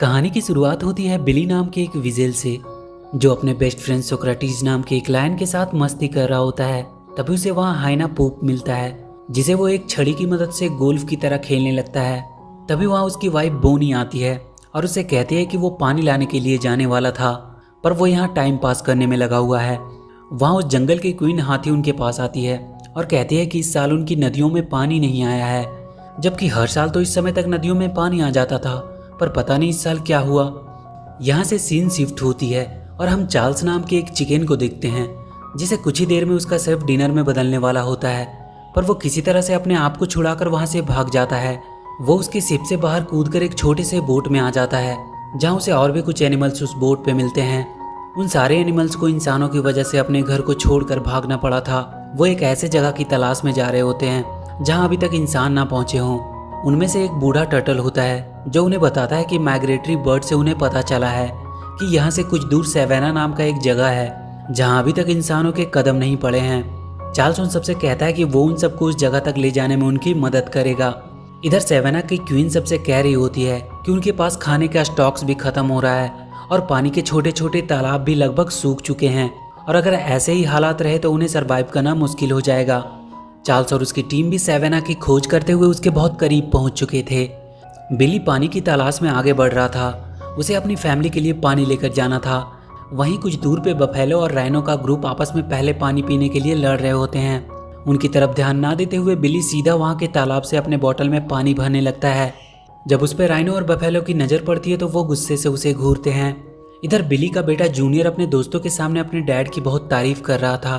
कहानी की शुरुआत होती है बिली नाम के एक विजेल से, जो अपने बेस्ट फ्रेंड सोक्रेटिस नाम के एक लायन के साथ मस्ती कर रहा होता है। तभी उसे वहाँ हाइना पोप मिलता है, जिसे वो एक छड़ी की मदद से गोल्फ की तरह खेलने लगता है। तभी वहाँ उसकी वाइफ बोनी आती है और उसे कहती है कि वो पानी लाने के लिए जाने वाला था, पर वो यहाँ टाइम पास करने में लगा हुआ है। वहाँ उस जंगल की क्वीन हाथी उनके पास आती है और कहती है कि इस साल उनकी नदियों में पानी नहीं आया है, जबकि हर साल तो इस समय तक नदियों में पानी आ जाता था। पर पता नहीं इस साल क्या हुआ। यहाँ से सीन शिफ्ट होती है और हम चार्ल्स नाम के एक चिकन को देखते हैं, जिसे कुछ ही देर में उसका सिर्फ़ डिनर में बदलने वाला होता है, पर वो किसी तरह से अपने आप को छुड़ाकर वहाँ से भाग जाता है। वो उसके सिप से बाहर कूदकर एक छोटे से बोट में आ जाता है, जहाँ उसे और भी कुछ एनिमल्स उस बोट पे मिलते हैं। उन सारे एनिमल्स को इंसानों की वजह से अपने घर को छोड़कर भागना पड़ा था। वो एक ऐसे जगह की तलाश में जा रहे होते हैं, जहाँ अभी तक इंसान ना पहुँचे हों। उनमें से एक बूढ़ा टर्टल होता है जो उन्हें बताता है कि माइग्रेटरी बर्ड से उन्हें पता चला है कि यहाँ से कुछ दूर सेवेना नाम का एक जगह है, जहाँ अभी तक इंसानों के कदम नहीं पड़े हैं। चार्ल्स उन सबसे कहता है कि वो उन सबको उस जगह तक ले जाने में उनकी मदद करेगा। इधर सेवेना की क्वीन सबसे कह रही होती है कि उनके पास खाने का स्टॉक्स भी खत्म हो रहा है और पानी के छोटे छोटे तालाब भी लगभग सूख चुके हैं। और अगर ऐसे ही हालात रहे तो उन्हें सरवाइव करना मुश्किल हो जाएगा। चार्ल्स और उसकी टीम भी सेवेना की खोज करते हुए उसके बहुत करीब पहुँच चुके थे। बिली पानी की तलाश में आगे बढ़ रहा था। उसे अपनी फैमिली के लिए पानी लेकर जाना था। वहीं कुछ दूर पे बफेलो और रैनो का ग्रुप आपस में पहले पानी पीने के लिए लड़ रहे होते हैं। उनकी तरफ़ ध्यान ना देते हुए बिली सीधा वहाँ के तालाब से अपने बोतल में पानी भरने लगता है। जब उस पर राइनो और बफेलो की नज़र पड़ती है तो वो गुस्से से उसे घूरते हैं। इधर बिली का बेटा जूनियर अपने दोस्तों के सामने अपने डैड की बहुत तारीफ़ कर रहा था।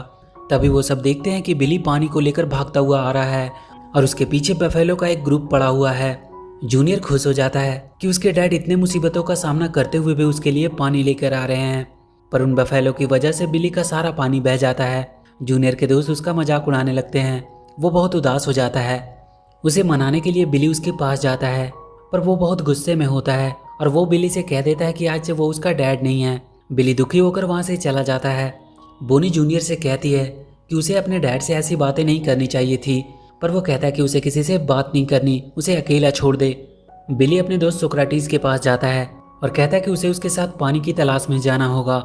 तभी वो सब देखते हैं कि बिली पानी को लेकर भागता हुआ आ रहा है और उसके पीछे बफेलो का एक ग्रुप पड़ा हुआ है। जूनियर खुश हो जाता है कि उसके डैड इतने मुसीबतों का सामना करते हुए भी उसके लिए पानी लेकर आ रहे हैं। पर उन बफेलो की वजह से बिली का सारा पानी बह जाता है। जूनियर के दोस्त उसका मज़ाक उड़ाने लगते हैं। वो बहुत उदास हो जाता है। उसे मनाने के लिए बिली उसके पास जाता है। पर वो बहुत गुस्से में होता है और वो बिली से कह देता है कि आज से वो उसका डैड नहीं है। बिली दुखी होकर वहाँ से चला जाता है। बोनी जूनियर से कहती है कि उसे अपने डैड से ऐसी बातें नहीं करनी चाहिए थी। पर वो कहता है कि उसे किसी से बात नहीं करनी, उसे अकेला छोड़ दे। बिली अपने दोस्त सोक्राटिस के पास जाता है और कहता है कि उसे उसके साथ पानी की तलाश में जाना होगा,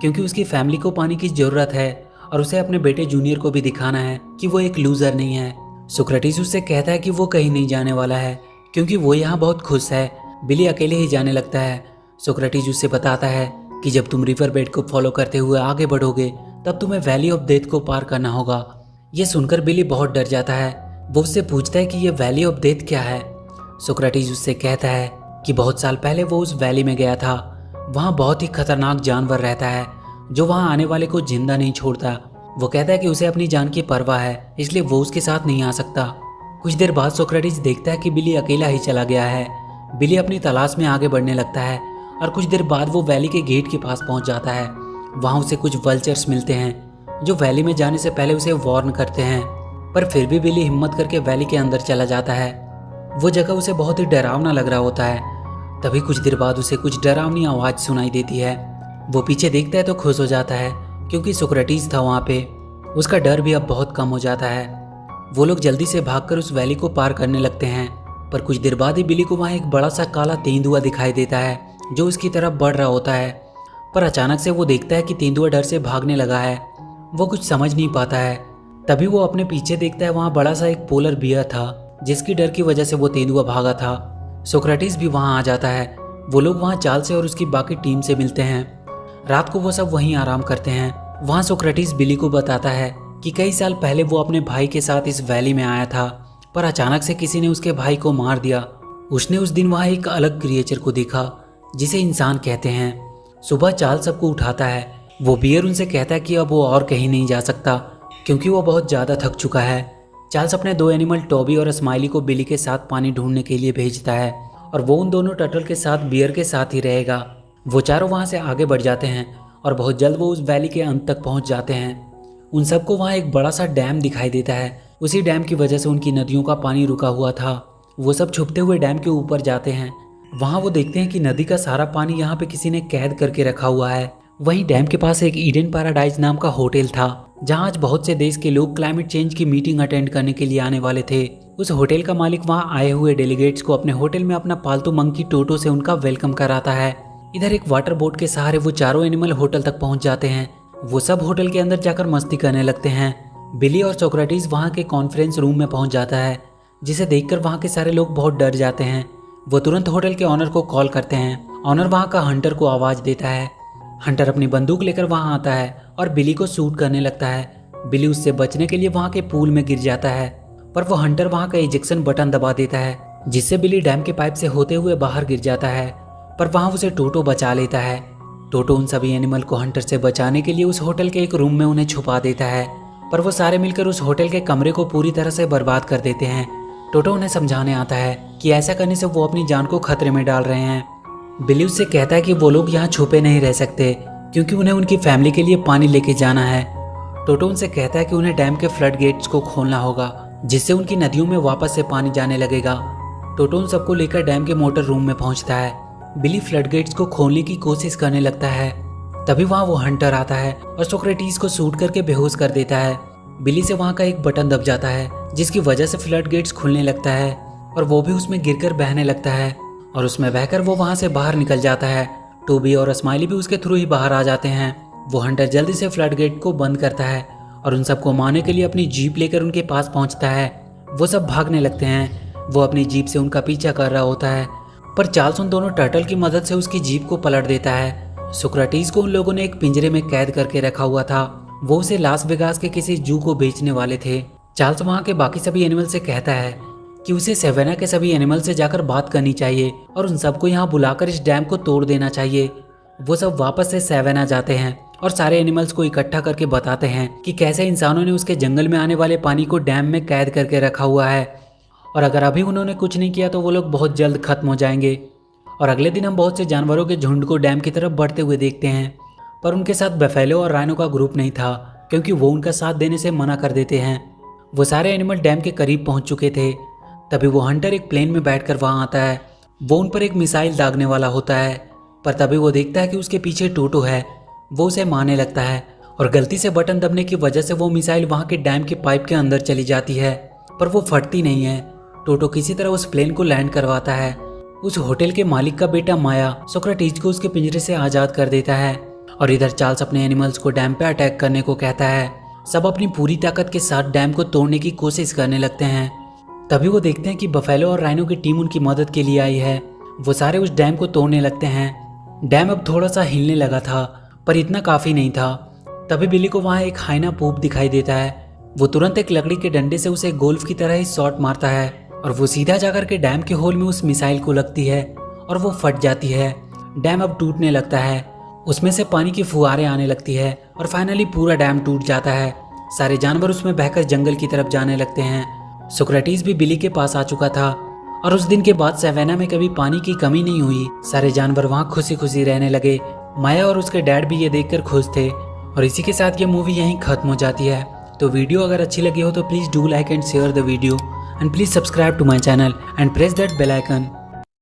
क्योंकि उसकी फैमिली को पानी की ज़रूरत है और उसे अपने बेटे जूनियर को भी दिखाना है कि वो एक लूज़र नहीं है। सोक्रेटिस उससे कहता है कि वो कहीं नहीं जाने वाला है, क्योंकि वो यहाँ बहुत खुश है। बिली अकेले ही जाने लगता है। सोक्रेटिस उससे बताता है कि जब तुम रिवर बेड को फॉलो करते हुए आगे बढ़ोगे, तब तुम्हें वैली ऑफ़ डेथ को पार करना होगा। ये सुनकर बिली बहुत डर जाता है। वो उससे पूछता है कि ये वैली ऑफ़ डेथ क्या है? सोक्रेटिस उससे कहता है कि बहुत साल पहले वो उस वैली में गया था। वहाँ बहुत ही खतरनाक जानवर रहता है, जो वहाँ आने वाले को ज़िंदा नहीं छोड़ता। वो कहता है कि उसे अपनी जान की परवाह है, इसलिए वो उसके साथ नहीं आ सकता। कुछ देर बाद सोक्रेटिस देखता है कि बिली अकेला ही चला गया है। बिली अपनी तलाश में आगे बढ़ने लगता है, और कुछ देर बाद वो वैली के गेट के पास पहुँच जाता है। वहाँ उसे कुछ वल्चर्स मिलते हैं जो वैली में जाने से पहले उसे वार्न करते हैं, पर फिर भी बिली हिम्मत करके वैली के अंदर चला जाता है। वो जगह उसे बहुत ही डरावना लग रहा होता है। तभी कुछ देर बाद उसे कुछ डरावनी आवाज़ सुनाई देती है। वो पीछे देखता है तो खुश हो जाता है, क्योंकि सुक्रेटिस था वहाँ पे। उसका डर भी अब बहुत कम हो जाता है। वो लोग जल्दी से भागकर उस वैली को पार करने लगते हैं, पर कुछ देर बाद ही बिली को वहाँ एक बड़ा सा काला तेंदुआ दिखाई देता है, जो उसकी तरफ़ बढ़ रहा होता है। पर अचानक से वो देखता है कि तेंदुआ डर से भागने लगा है। वो कुछ समझ नहीं पाता है। तभी वो अपने पीछे देखता है वहाँ बड़ा सा एक पोलर बियर था, जिसकी डर की वजह से वो तेंदुआ भागा था। सोक्रेटिस भी वहाँ आ जाता है। वो लोग वहाँ चाल से और उसकी बाकी टीम से मिलते हैं। रात को वो सब वहीं आराम करते हैं। वहाँ सोक्रेटिस बिली को बताता है कि कई साल पहले वो अपने भाई के साथ इस वैली में आया था, पर अचानक से किसी ने उसके भाई को मार दिया। उसने उस दिन वहाँ एक अलग क्रिएचर को देखा, जिसे इंसान कहते हैं। सुबह चाल सबको उठाता है वो बियर उनसे कहता है कि अब वो और कहीं नहीं जा सकता, क्योंकि वो बहुत ज़्यादा थक चुका है। चार्ल्स अपने दो एनिमल, टॉबी और स्माइली को बिली के साथ पानी ढूँढने के लिए भेजता है, और वो उन दोनों टटल के साथ बियर के साथ ही रहेगा। वो चारों वहाँ से आगे बढ़ जाते हैं, और बहुत जल्द वो उस वैली के अंत तक पहुँच जाते हैं। उन सबको वहाँ एक बड़ा सा डैम दिखाई देता है। उसी डैम की वजह से उनकी नदियों का पानी रुका हुआ था। वो सब छुपते हुए डैम के ऊपर जाते हैं। वहाँ वो देखते हैं कि नदी का सारा पानी यहाँ पे किसी ने कैद करके रखा हुआ है। वहीं डैम के पास एक ईडन पैराडाइज नाम का होटल था, जहाँ आज बहुत से देश के लोग क्लाइमेट चेंज की मीटिंग अटेंड करने के लिए आने वाले थे। उस होटल का मालिक वहाँ आए हुए डेलीगेट्स को अपने होटल में अपना पालतू मंकी टोटो से उनका वेलकम कराता है। इधर एक वाटर बोट के सहारे वो चारों एनिमल होटल तक पहुँच जाते हैं। वो सब होटल के अंदर जाकर मस्ती करने लगते हैं। बिली और सोक्रेटिस वहाँ के कॉन्फ्रेंस रूम में पहुँच जाता है, जिसे देखकर वहाँ के सारे लोग बहुत डर जाते हैं। वो तुरंत होटल के ऑनर को कॉल करते हैं। ऑनर वहाँ का हंटर को आवाज़ देता है। हंटर अपनी बंदूक लेकर वहाँ आता है और बिली को शूट करने लगता है। बिली उससे बचने के लिए वहाँ के पूल में गिर जाता है, पर वो हंटर वहाँ का इजेक्शन बटन दबा देता है, जिससे बिली डैम के पाइप से होते हुए बाहर गिर जाता है, पर वहाँ उसे टोटो बचा लेता है। टोटो उन सभी एनिमल को हंटर से बचाने के लिए उस होटल के एक रूम में उन्हें छुपा देता है, पर वो सारे मिलकर उस होटल के कमरे को पूरी तरह से बर्बाद कर देते हैं। टोटो उन्हें समझाने आता है कि ऐसा करने से वो अपनी जान को खतरे में डाल रहे हैं। बिली उससे कहता है कि वो लोग यहाँ छुपे नहीं रह सकते, क्योंकि उन्हें उनकी फैमिली के लिए पानी लेके जाना है। टोटो उनसे कहता है कि उन्हें डैम के फ्लड गेट्स को खोलना होगा, जिससे उनकी नदियों में वापस से पानी जाने लगेगा। टोटो उन सबको लेकर डैम के मोटर रूम में पहुँचता है। बिली फ्लड गेट्स को खोलने की कोशिश करने लगता है। तभी वहाँ वो हंटर आता है और सोक्रेटिस को सूट करके बेहोश कर देता है। बिली से वहाँ का एक बटन दब जाता है, जिसकी वजह से फ्लड गेट्स खुलने लगता है और वो भी उसमें गिरकर बहने लगता है। और उसमें बहकर वो वहाँ से बाहर निकल जाता है। टूबी और स्माइली भी उसके थ्रू ही बाहर आ जाते हैं। वो हंटर जल्दी से फ्लड गेट को बंद करता है और उन सबको मारने के लिए अपनी जीप लेकर उनके पास पहुँचता है। वो सब भागने लगते हैं। वो अपनी जीप से उनका पीछा कर रहा होता है, पर चार्ल्स उन दोनों टर्टल की मदद से उसकी जीप को पलट देता है। सुक्राटीज को उन लोगों ने एक पिंजरे में कैद करके रखा हुआ था। वो उसे लास वेगास के किसी जू को बेचने वाले थे। चार्ल्स वहाँ के बाकी सभी एनिमल से कहता है कि उसे सेवेना के सभी एनिमल से जाकर बात करनी चाहिए और उन सबको यहाँ बुलाकर इस डैम को तोड़ देना चाहिए। वो सब वापस से सेवेना जाते हैं और सारे एनिमल्स को इकट्ठा करके बताते हैं कि कैसे इंसानों ने उसके जंगल में आने वाले पानी को डैम में कैद करके रखा हुआ है। और अगर अभी उन्होंने कुछ नहीं किया तो वो लोग बहुत जल्द खत्म हो जाएँगे। और अगले दिन हम बहुत से जानवरों के झुंड को डैम की तरफ़ बढ़ते हुए देखते हैं। पर उनके साथ बफेलो और राइनो का ग्रुप नहीं था, क्योंकि वो उनका साथ देने से मना कर देते हैं। वो सारे एनिमल डैम के करीब पहुँच चुके थे। तभी वो हंटर एक प्लेन में बैठकर वहाँ आता है। वो उन पर एक मिसाइल दागने वाला होता है, पर तभी वो देखता है कि उसके पीछे टोटो है। वो उसे मारने लगता है और गलती से बटन दबने की वजह से वो मिसाइल वहाँ के डैम के पाइप के अंदर चली जाती है, पर वो फटती नहीं है। टोटो किसी तरह उस प्लेन को लैंड करवाता है। उस होटल के मालिक का बेटा माया सोक्रेटिस को उसके पिंजरे से आज़ाद कर देता है और इधर चार्ल्स अपने एनिमल्स को डैम पे अटैक करने को कहता है। सब अपनी पूरी ताकत के साथ डैम को तोड़ने की कोशिश करने लगते हैं। तभी वो देखते हैं कि बफेलो और राइनो की टीम उनकी मदद के लिए आई है। वो सारे उस डैम को तोड़ने लगते हैं। डैम अब थोड़ा सा हिलने लगा था, पर इतना काफ़ी नहीं था। तभी बिल्ली को वहाँ एक हाइना पूप दिखाई देता है। वो तुरंत एक लकड़ी के डंडे से उसे गोल्फ की तरह ही शॉट मारता है और वो सीधा जाकर के डैम के होल में उस मिसाइल को लगती है और वो फट जाती है। डैम अब टूटने लगता है। उसमें से पानी की फुहारें आने लगती है और फाइनली पूरा डैम टूट जाता है। सारे जानवर उसमें बहकर जंगल की तरफ़ जाने लगते हैं। सोक्रेटिस भी बिली के पास आ चुका था और उस दिन के बाद सेवेना में कभी पानी की कमी नहीं हुई। सारे जानवर वहाँ खुशी खुशी रहने लगे। माया और उसके डैड भी ये देखकर खुश थे और इसी के साथ ये मूवी यहीं खत्म हो जाती है। तो वीडियो अगर अच्छी लगी हो तो please do like and share the video and please subscribe to my channel and press that icon